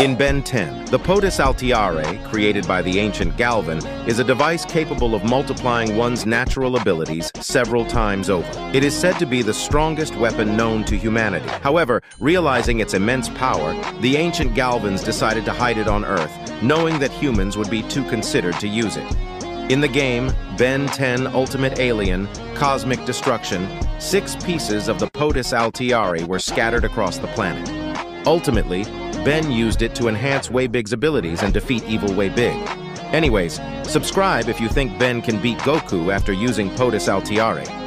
In Ben 10, the Potis Altiare, created by the ancient Galvan, is a device capable of multiplying one's natural abilities several times over. It is said to be the strongest weapon known to humanity. However, realizing its immense power, the ancient Galvans decided to hide it on Earth, knowing that humans would be too considered to use it. In the game, Ben 10 Ultimate Alien, Cosmic Destruction, six pieces of the Potis Altiare were scattered across the planet. Ultimately, Ben used it to enhance Way Big's abilities and defeat evil Weibig. Anyways, subscribe if you think Ben can beat Goku after using Potis Altiare.